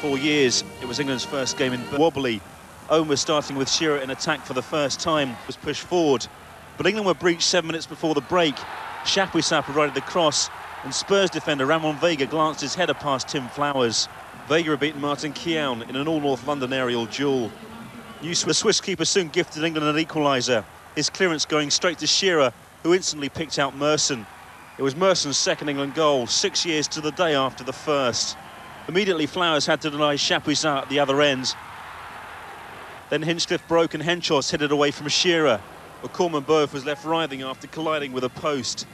Four years, it was England's first game in Wembley. Owen was starting with Shearer in attack for the first time, was pushed forward. But England were breached seven minutes before the break. Chapuisat provided the cross, and Spurs defender Ramon Vega glanced his header past Tim Flowers. Vega had beaten Martin Keown in an all-North London aerial duel. the Swiss keeper soon gifted England an equaliser. His clearance going straight to Shearer, who instantly picked out Merson. It was Merson's second England goal, six years to the day after the first. Immediately, Flowers had to deny Chapuisat at the other end. Then Hinchcliffe broke and Henchoz headed away from Shearer. But Corminboeuf was left writhing after colliding with a post.